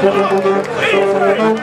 Israel!